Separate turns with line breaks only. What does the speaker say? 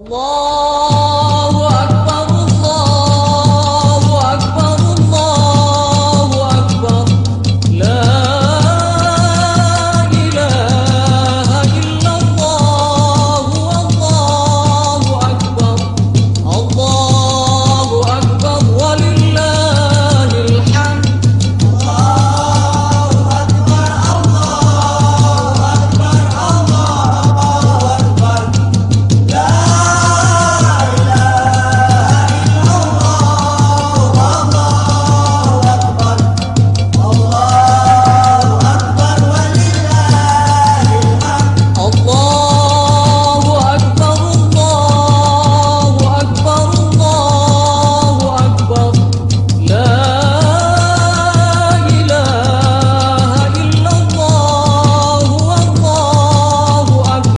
Allah.